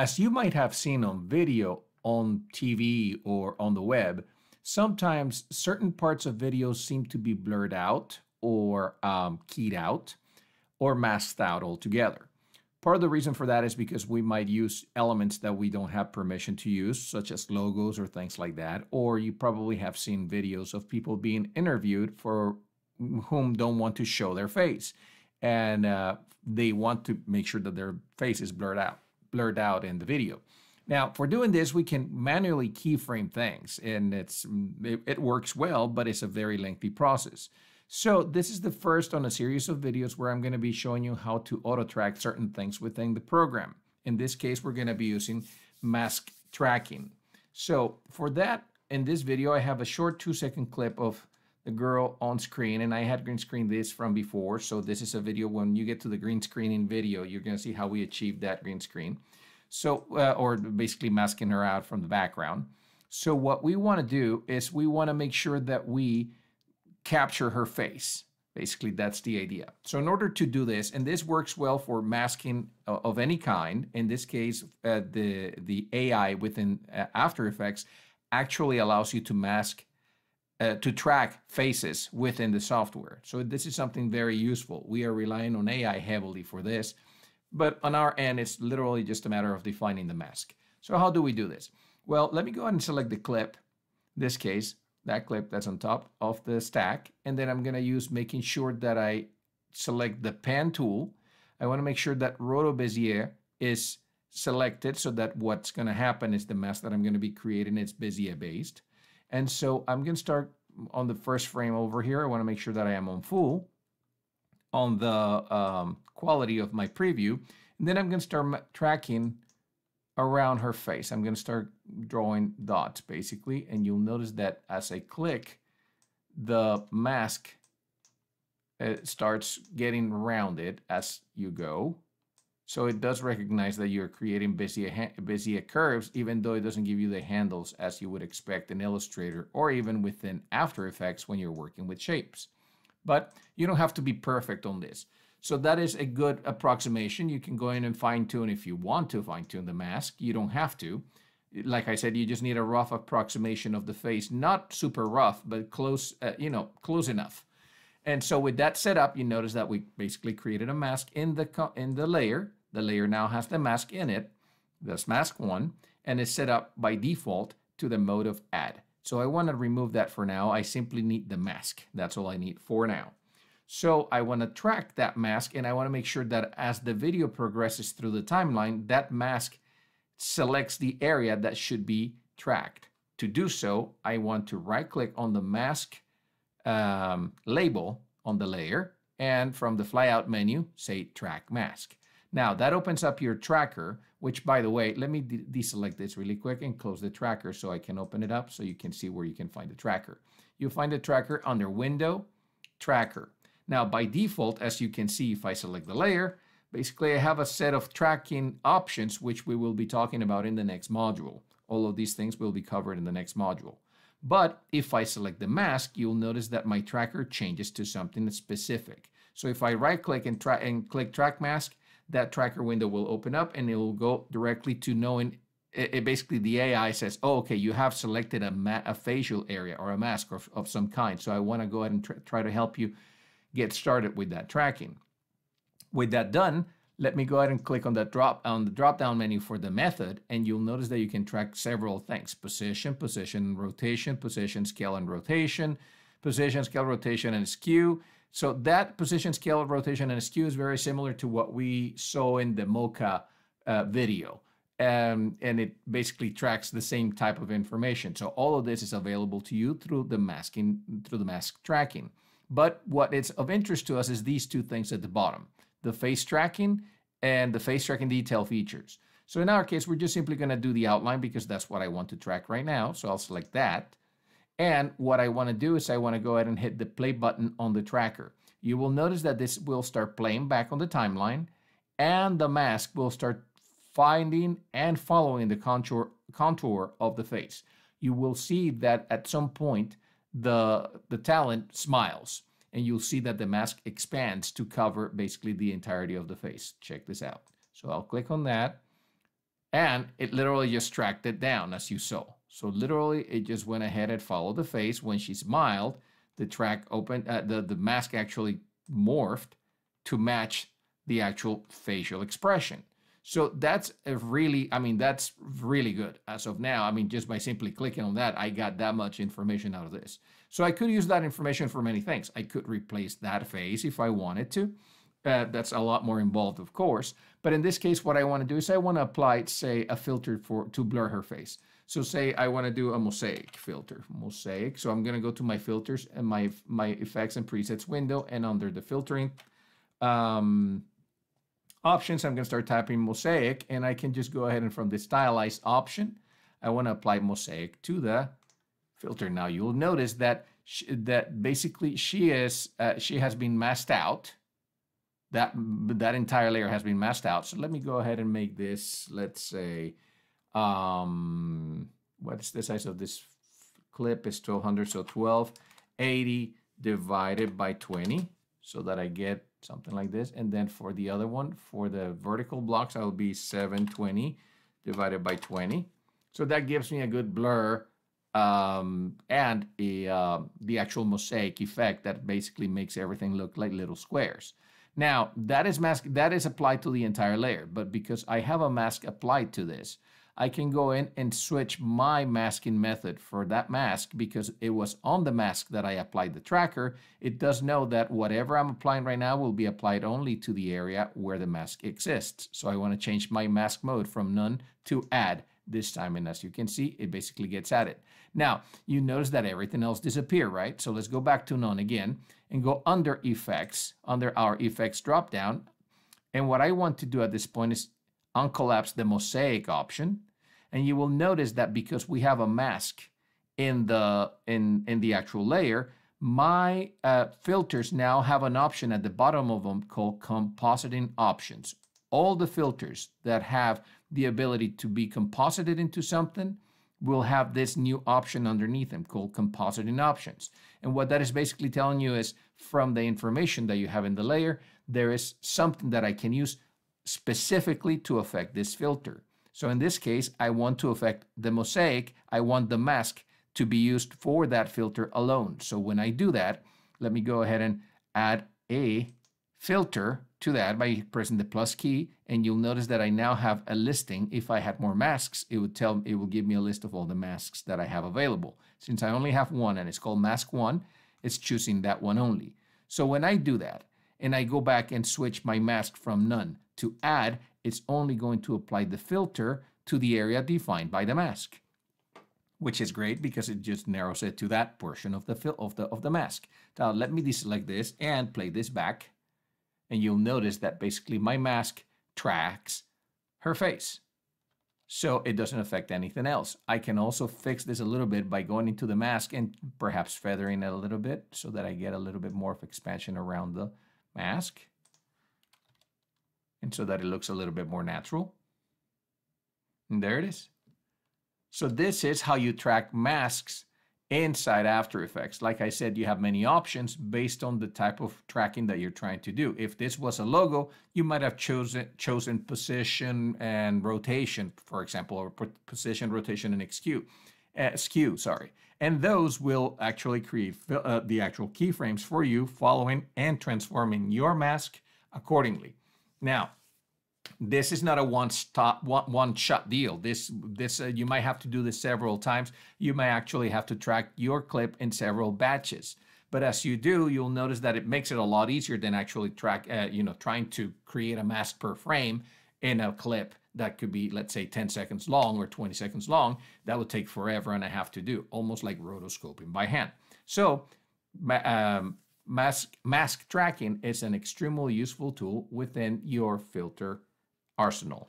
As you might have seen on video, on TV, or on the web, sometimes certain parts of videos seem to be blurred out or um, keyed out or masked out altogether. Part of the reason for that is because we might use elements that we don't have permission to use, such as logos or things like that. Or you probably have seen videos of people being interviewed for whom don't want to show their face. And uh, they want to make sure that their face is blurred out, blurred out in the video. Now, for doing this, we can manually keyframe things, and it's it, it works well, but it's a very lengthy process. So this is the first on a series of videos where I'm going to be showing you how to auto track certain things within the program. In this case, we're going to be using mask tracking. So for that, in this video, I have a short two second clip of the girl on screen and I had green screen this from before. So this is a video when you get to the green screening video, you're going to see how we achieved that green screen. So, uh, or basically masking her out from the background. So what we want to do is we want to make sure that we capture her face. Basically, that's the idea. So in order to do this, and this works well for masking of any kind, in this case, uh, the, the AI within uh, After Effects actually allows you to mask, uh, to track faces within the software. So this is something very useful. We are relying on AI heavily for this, but on our end, it's literally just a matter of defining the mask. So how do we do this? Well, let me go ahead and select the clip, this case, that clip that's on top of the stack. And then I'm going to use making sure that I select the pen tool. I want to make sure that Roto Bezier is selected so that what's going to happen is the mask that I'm going to be creating is Bezier based. And so I'm going to start on the first frame over here. I want to make sure that I am on full on the um, quality of my preview. And then I'm going to start tracking around her face. I'm going to start drawing dots basically. And you'll notice that as I click, the mask uh, starts getting rounded as you go. So it does recognize that you're creating Bezier, Bezier curves, even though it doesn't give you the handles as you would expect in Illustrator or even within After Effects when you're working with shapes. But you don't have to be perfect on this. So that is a good approximation. You can go in and fine tune if you want to fine tune the mask. You don't have to. Like I said, you just need a rough approximation of the face, not super rough, but close, uh, you know, close enough. And so with that set up, you notice that we basically created a mask in the in the layer. The layer now has the mask in it. this mask one, and is set up by default to the mode of add. So I want to remove that for now. I simply need the mask. That's all I need for now. So I want to track that mask and I want to make sure that as the video progresses through the timeline, that mask selects the area that should be tracked. To do so, I want to right click on the mask um, label on the layer and from the flyout menu, say track mask. Now that opens up your tracker, which by the way, let me de deselect this really quick and close the tracker so I can open it up so you can see where you can find the tracker. You'll find the tracker under Window, Tracker. Now, by default, as you can see, if I select the layer, basically I have a set of tracking options, which we will be talking about in the next module. All of these things will be covered in the next module. But if I select the mask, you'll notice that my tracker changes to something specific. So if I right click and, and click track mask, that tracker window will open up and it will go directly to knowing it, it basically the AI says, oh, okay, you have selected a, a facial area or a mask of, of some kind. So I want to go ahead and tr try to help you get started with that tracking. With that done, let me go ahead and click on that drop on the drop down menu for the method and you'll notice that you can track several things position position rotation position scale and rotation position scale rotation and skew so that position scale of rotation and skew is very similar to what we saw in the mocha uh, video um, and it basically tracks the same type of information so all of this is available to you through the masking through the mask tracking but what is of interest to us is these two things at the bottom, the face tracking and the face tracking detail features. So in our case, we're just simply going to do the outline because that's what I want to track right now. So I'll select that. And what I want to do is I want to go ahead and hit the play button on the tracker. You will notice that this will start playing back on the timeline and the mask will start finding and following the contour, contour of the face. You will see that at some point the, the talent smiles and you'll see that the mask expands to cover basically the entirety of the face. Check this out. So I'll click on that. And it literally just tracked it down as you saw. So literally it just went ahead and followed the face. When she smiled, the track opened, uh, the, the mask actually morphed to match the actual facial expression. So that's a really, I mean, that's really good as of now. I mean, just by simply clicking on that, I got that much information out of this. So I could use that information for many things. I could replace that face if I wanted to. Uh, that's a lot more involved, of course. But in this case, what I want to do is I want to apply, say, a filter for to blur her face. So say I want to do a mosaic filter, mosaic. So I'm going to go to my filters and my, my effects and presets window and under the filtering um, options, I'm going to start typing mosaic and I can just go ahead and from the stylized option, I want to apply mosaic to the filter. Now you'll notice that she, that basically she is uh, she has been masked out. That that entire layer has been masked out. So let me go ahead and make this. Let's say, um, what's the size of this clip? Is 1200. So 1280 divided by 20, so that I get something like this. And then for the other one, for the vertical blocks, I will be 720 divided by 20. So that gives me a good blur um, and a, uh, the actual mosaic effect that basically makes everything look like little squares. Now, that is mask that is applied to the entire layer, but because I have a mask applied to this, I can go in and switch my masking method for that mask because it was on the mask that I applied the tracker. It does know that whatever I'm applying right now will be applied only to the area where the mask exists. So I want to change my mask mode from none to add this time. And as you can see, it basically gets added. Now, you notice that everything else disappear, right? So let's go back to none again and go under effects, under our effects dropdown. And what I want to do at this point is uncollapse the mosaic option and you will notice that because we have a mask in the in in the actual layer, my uh, filters now have an option at the bottom of them called compositing options. All the filters that have the ability to be composited into something will have this new option underneath them called compositing options. And what that is basically telling you is from the information that you have in the layer, there is something that I can use specifically to affect this filter. So in this case, I want to affect the mosaic. I want the mask to be used for that filter alone. So when I do that, let me go ahead and add a filter to that by pressing the plus key. And you'll notice that I now have a listing. If I had more masks, it would tell it will give me a list of all the masks that I have available. Since I only have one and it's called mask one, it's choosing that one only. So when I do that and I go back and switch my mask from none to add, it's only going to apply the filter to the area defined by the mask, which is great because it just narrows it to that portion of the of the of the mask. Now let me deselect this and play this back, and you'll notice that basically my mask tracks her face. So it doesn't affect anything else. I can also fix this a little bit by going into the mask and perhaps feathering it a little bit so that I get a little bit more of expansion around the mask and so that it looks a little bit more natural. And there it is. So this is how you track masks inside After Effects. Like I said, you have many options based on the type of tracking that you're trying to do. If this was a logo, you might have chosen chosen position and rotation, for example, or position, rotation, and skew. Uh, skew, sorry. And those will actually create uh, the actual keyframes for you, following and transforming your mask accordingly. Now, this is not a one stop one, one shot deal. This this uh, you might have to do this several times. You may actually have to track your clip in several batches. But as you do you'll notice that it makes it a lot easier than actually track uh, you know trying to create a mask per frame in a clip that could be let's say 10 seconds long or 20 seconds long. That would take forever and a half to do almost like rotoscoping by hand. So um, mask mask tracking is an extremely useful tool within your filter arsenal.